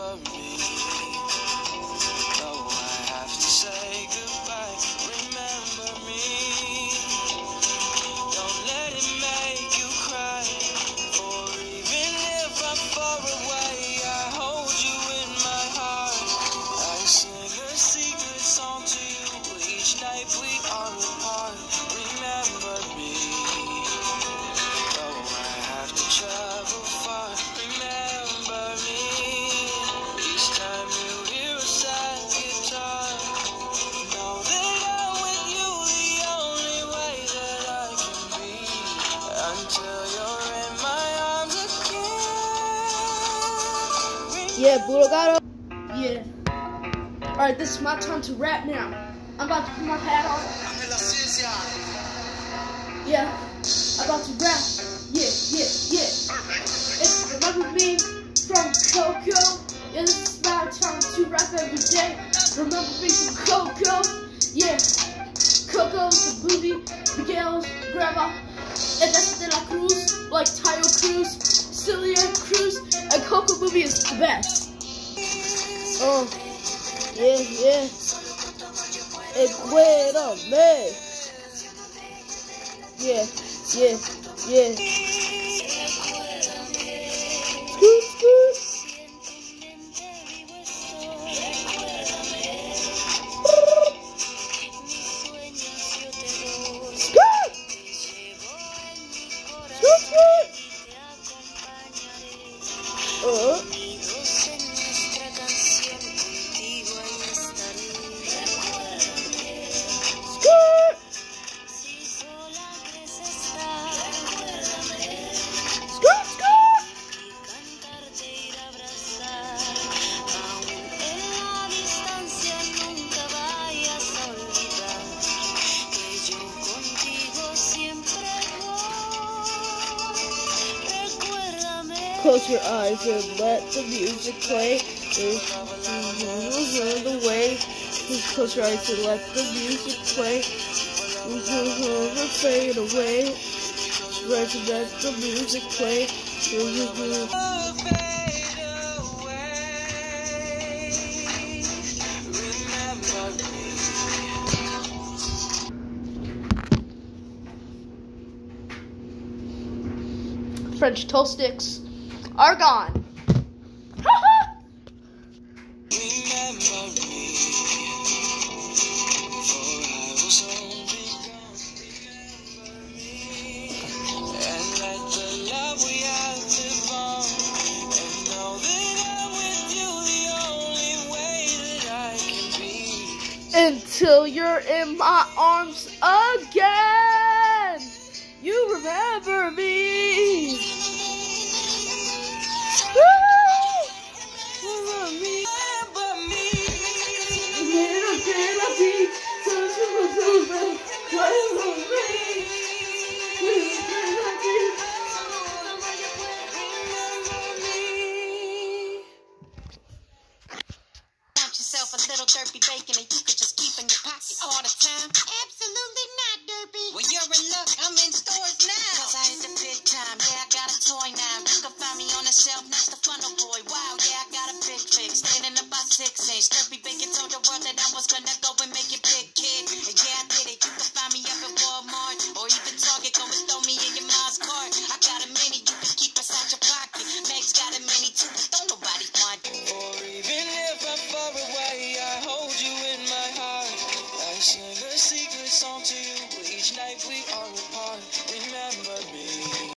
remember me. Yeah, Budogato. Yeah. Alright, this is my time to rap now. I'm about to put my hat on. Yeah, I'm about to rap. Yeah, yeah, yeah. It's remember me from Coco. Yeah, this is my time to rap every day. Remember me from Coco. Yeah, Coco's the booty, Miguel's grandma, that's De La Cruz, like Taio Cruz, Celia Cruz, and Coco movie is the best. Oh, yeah, yeah. Recuérdame. Yeah, yeah, yeah. 呃 Close your eyes and let the music play. There's the way. Just close your eyes and let the music play. Never fade away. Let the music play. French toast sticks are gone. Until you're in my arms again. Derpy bacon and you could just keep in your pocket all the time? Absolutely not, derpy. Well, you're in luck. I'm in stores now. Cause I hit the big time. Yeah, I got a toy now. You can find me on the shelf next to Funnel Boy. Wow, yeah, I got a big fix. Standing about six inch. Derpy bacon told the world that I was